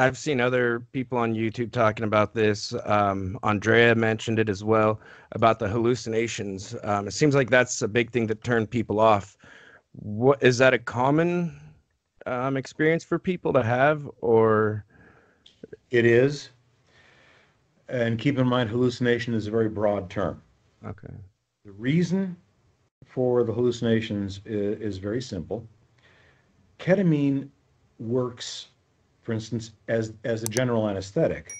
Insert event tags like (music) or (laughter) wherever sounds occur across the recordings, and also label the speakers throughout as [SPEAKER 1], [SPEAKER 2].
[SPEAKER 1] I've seen other people on YouTube talking about this. Um, Andrea mentioned it as well about the hallucinations. Um, it seems like that's a big thing that turned people off. What is that a common um, experience for people to have, or
[SPEAKER 2] It is. And keep in mind, hallucination is a very broad term.
[SPEAKER 1] okay?
[SPEAKER 2] The reason for the hallucinations is, is very simple. Ketamine works, for instance, as, as a general anesthetic.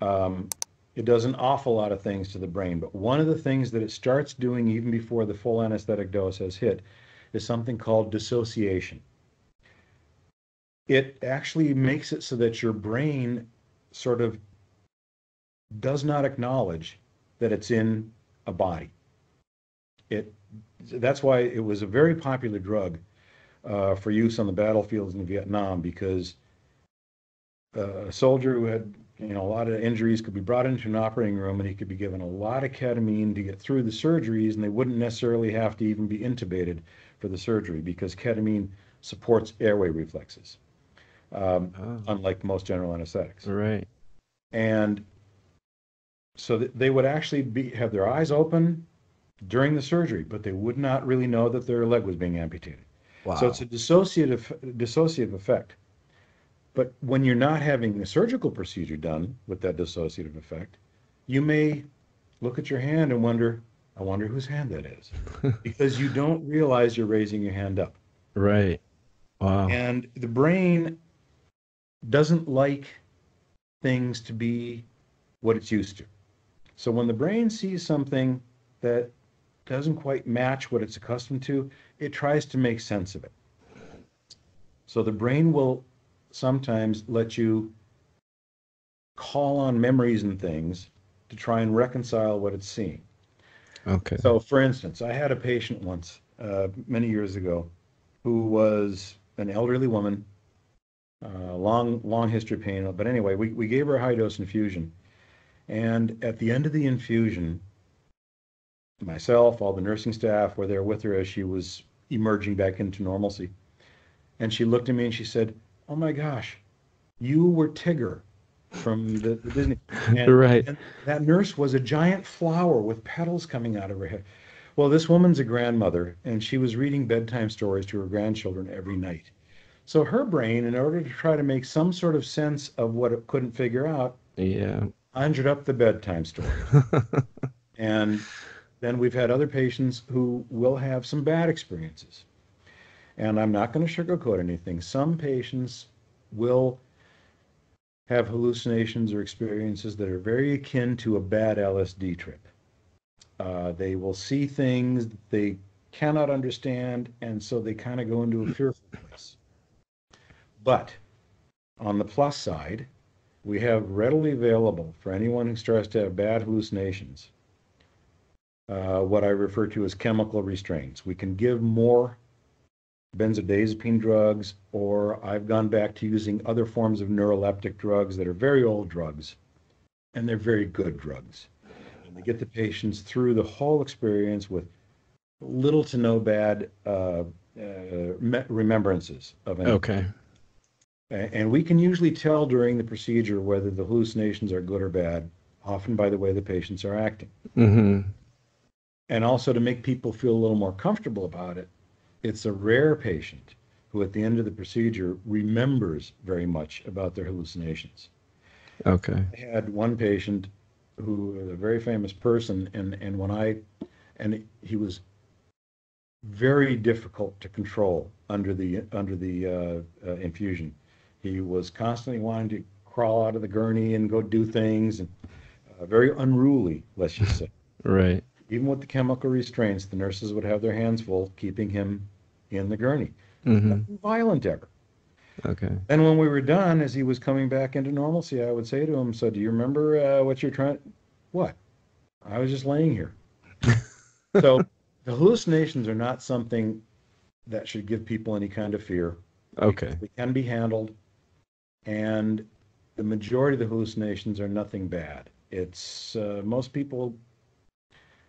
[SPEAKER 2] Um, it does an awful lot of things to the brain, but one of the things that it starts doing even before the full anesthetic dose has hit is something called dissociation. It actually makes it so that your brain sort of does not acknowledge that it's in a body. It that's why it was a very popular drug uh, for use on the battlefields in Vietnam because a soldier who had you know a lot of injuries could be brought into an operating room and he could be given a lot of ketamine to get through the surgeries and they wouldn't necessarily have to even be intubated for the surgery because ketamine supports airway reflexes um,
[SPEAKER 1] Oh,
[SPEAKER 2] unlike most general anesthetics
[SPEAKER 1] right.
[SPEAKER 2] and so that they would actually be have their eyes open during the surgery, but they would not really know that their leg was being amputated.
[SPEAKER 1] Wow.
[SPEAKER 2] So it's a dissociative dissociative effect. But when you're not having a surgical procedure done with that dissociative effect, you may look at your hand and wonder, I wonder whose hand that is, (laughs) because you don't realize you're raising your hand up.
[SPEAKER 1] right. Wow.
[SPEAKER 2] And the brain doesn't like things to be what it's used to. So when the brain sees something that doesn't quite match what it's accustomed to, it tries to make sense of it. So the brain will sometimes let you call on memories and things to try and reconcile what it's seeing.
[SPEAKER 1] Okay.
[SPEAKER 2] So, for instance, I had a patient once, uh, many years ago, who was an elderly woman, uh, long, long history of pain. But anyway, we, we gave her a high dose infusion. And at the end of the infusion, myself, all the nursing staff were there with her as she was emerging back into normalcy. And she looked at me and she said, Oh my gosh, you were Tigger from the, the Disney. (laughs) And,
[SPEAKER 1] Right.
[SPEAKER 2] and that nurse was a giant flower with petals coming out of her head. Well, this woman's a grandmother, and she was reading bedtime stories to her grandchildren every night. So her brain, in order to try to make some sort of sense of what it couldn't figure out,
[SPEAKER 1] Yeah.
[SPEAKER 2] conjured up the bedtime story. (laughs) and then we've had other patients who will have some bad experiences. And I'm not going to sugarcoat anything. Some patients will have hallucinations or experiences that are very akin to a bad LSD trip. Uh, they will see things they cannot understand, and so they kind of go into a (clears throat) fearful place. But on the plus side, we have readily available for anyone who starts to have bad hallucinations uh, what I refer to as chemical restraints. We can give more benzodiazepine drugs, or I've gone back to using other forms of neuroleptic drugs that are very old drugs, and they're very good drugs. And they get the patients through the whole experience with little to no bad uh, uh, remembrances of anything.
[SPEAKER 1] Okay.
[SPEAKER 2] And we can usually tell during the procedure whether the hallucinations are good or bad, often by the way the patients are acting.
[SPEAKER 1] Mm-hmm.
[SPEAKER 2] And also to make people feel a little more comfortable about it, it's a rare patient who at the end of the procedure remembers very much about their hallucinations.
[SPEAKER 1] Okay.
[SPEAKER 2] I had one patient who was a very famous person, and, and when I, and he was very difficult to control under the, under the uh, uh, infusion. He was constantly wanting to crawl out of the gurney and go do things, and uh, very unruly, let's just say. (laughs)
[SPEAKER 1] Right.
[SPEAKER 2] Even with the chemical restraints, the nurses would have their hands full keeping him in the gurney.
[SPEAKER 1] Mm-hmm.
[SPEAKER 2] Nothing violent ever.
[SPEAKER 1] Okay.
[SPEAKER 2] And when we were done, as he was coming back into normalcy, I would say to him, "So, do you remember uh, what you're trying? What? I was just laying here." (laughs) so, the hallucinations are not something that should give people any kind of fear.
[SPEAKER 1] Okay.
[SPEAKER 2] They can be handled, and the majority of the hallucinations are nothing bad. It's uh, most people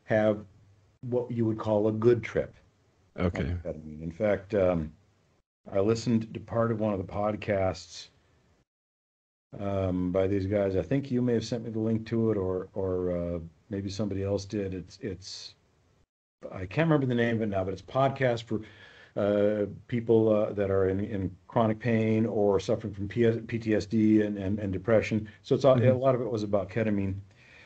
[SPEAKER 2] have what you would call a good trip.
[SPEAKER 1] Okay.
[SPEAKER 2] amphetamine. In fact, um, I listened to part of one of the podcasts um, by these guys. I think you may have sent me the link to it, or or uh, maybe somebody else did. It's it's I can't remember the name of it now, but it's podcast for uh, people uh, that are in, in chronic pain or suffering from PS, PTSD and, and, and depression. So it's all, mm-hmm. a lot of it was about ketamine,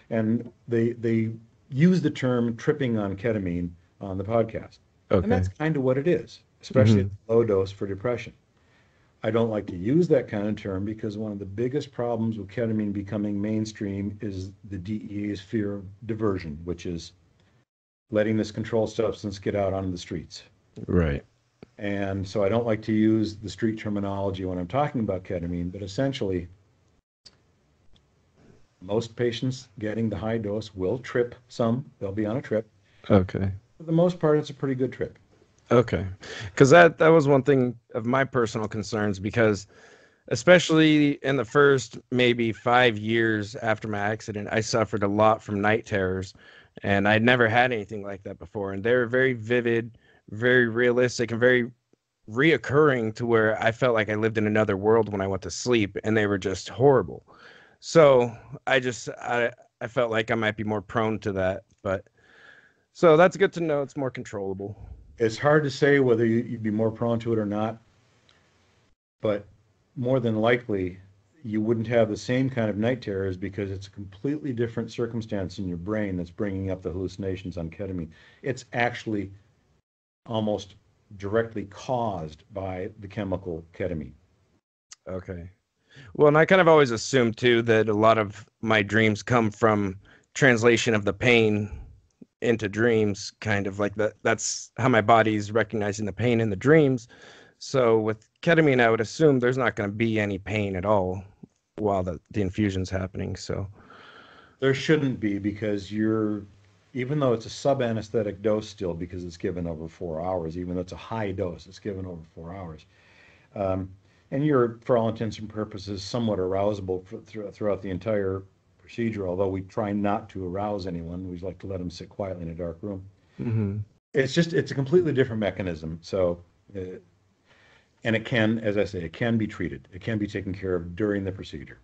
[SPEAKER 2] and they they use the term tripping on ketamine on the podcast, okay. and that's kind of what it is, especially mm-hmm. low dose for depression. I don't like to use that kind of term because one of the biggest problems with ketamine becoming mainstream is the DEA's fear of diversion, which is letting this controlled substance get out onto the streets.
[SPEAKER 1] Right.
[SPEAKER 2] And so I don't like to use the street terminology when I'm talking about ketamine, but essentially, most patients getting the high dose will trip some. They'll be on a trip.
[SPEAKER 1] Okay.
[SPEAKER 2] For the most part, it's a pretty good trip.
[SPEAKER 1] Okay. Because that, that was one thing of my personal concerns because especially in the first maybe five years after my accident, I suffered a lot from night terrors and I'd never had anything like that before. And they were very vivid, very realistic, and very reoccurring to where I felt like I lived in another world when I went to sleep, and they were just horrible. So I just I I felt like I might be more prone to that, but so that's good to know. It's more controllable.
[SPEAKER 2] It's hard to say whether you'd be more prone to it or not, but more than likely you wouldn't have the same kind of night terrors because it's a completely different circumstance in your brain that's bringing up the hallucinations on ketamine. It's actually almost directly caused by the chemical ketamine.
[SPEAKER 1] Okay. Well, and I kind of always assumed too that a lot of my dreams come from translation of the pain into dreams, kind of like that. That's how my body's recognizing the pain in the dreams. So with ketamine, I would assume there's not going to be any pain at all while the, the infusion's happening. So
[SPEAKER 2] there shouldn't be because you're, even though it's a sub anesthetic dose still because it's given over four hours, even though it's a high dose, it's given over four hours. Um, and you're, for all intents and purposes, somewhat arousable for, throughout the entire procedure, although we try not to arouse anyone. We like to let them sit quietly in a dark room. Mm-hmm. It's just, it's a completely different mechanism. So, uh, and it can, as I say, it can be treated. It can be taken care of during the procedure.